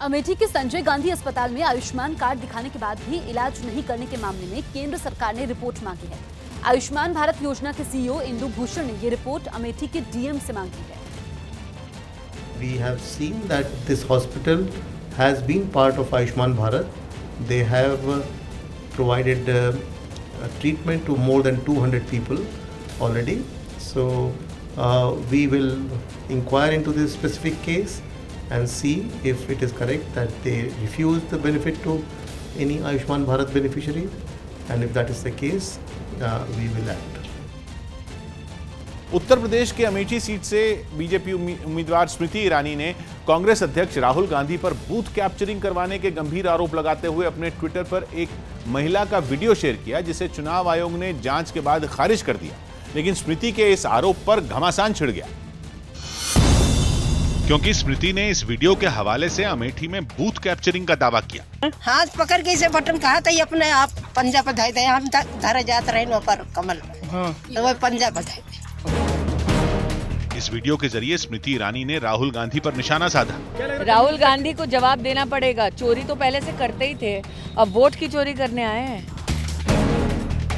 अमेठी के संजय गांधी अस्पताल में आयुष्मान कार्ड दिखाने के बाद भी इलाज नहीं करने के मामले में केंद्र सरकार ने रिपोर्ट मांगी है। आयुष्मान भारत योजना के सीईओ इंदु भूषण ने ये रिपोर्ट अमेठी के डीएम से मांगी है। We have seen that this hospital has been part of Ayushman Bharat they have provided treatment to more than 200 people already so we will inquire into this specific case and see if it is correct that they refuse the benefit to any Ayushman Bharat beneficiary. And if that is the case, uh, we will act. Uttar Pradesh के Amethi seat से BJP उम्मीदवार स्मृति ईरानी ने कांग्रेस अध्यक्ष राहुल गांधी पर booth capturing करवाने के गंभीर आरोप लगाते हुए अपने ट्विटर पर एक महिला का वीडियो शेयर किया जिसे चुनाव आयोग ने जाँच के बाद खारिज कर दिया लेकिन स्मृति के इस आरोप पर घमासान छिड़ गया क्योंकि स्मृति ने इस वीडियो के हवाले से अमेठी में बूथ कैप्चरिंग का दावा किया। हाथ पकड़ के इसे बटन कहा था ये अपने आप पंजा पर धाई हम धरे जाते रहे पर कमल। तो वो पंजा पर धाई इस वीडियो के ज़रिए स्मृति ईरानी ने राहुल गांधी पर निशाना साधा। राहुल गांधी को जवाब देना पड़ेगा। चोरी तो पहले से करते ही थे अब वोट की चोरी करने आए हैं।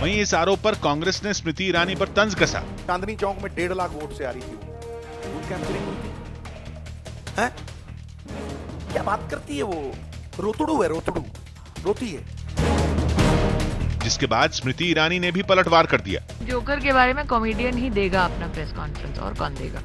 वहीं इस आरोप पर कांग्रेस ने स्मृति ईरानी पर तंज कसा। चांदनी चौक में डेढ़ लाख वोट से आ रही थी। वोट कैंसिलिंग हुई थी। हैं? क्या बात करती है वो? रोतड़ू है रोतड़ू। रोती है। जिसके बाद स्मृति ईरानी ने भी पलटवार कर दिया। जोकर के बारे में कॉमेडियन ही देगा अपना प्रेस कॉन्फ्रेंस और कौन देगा?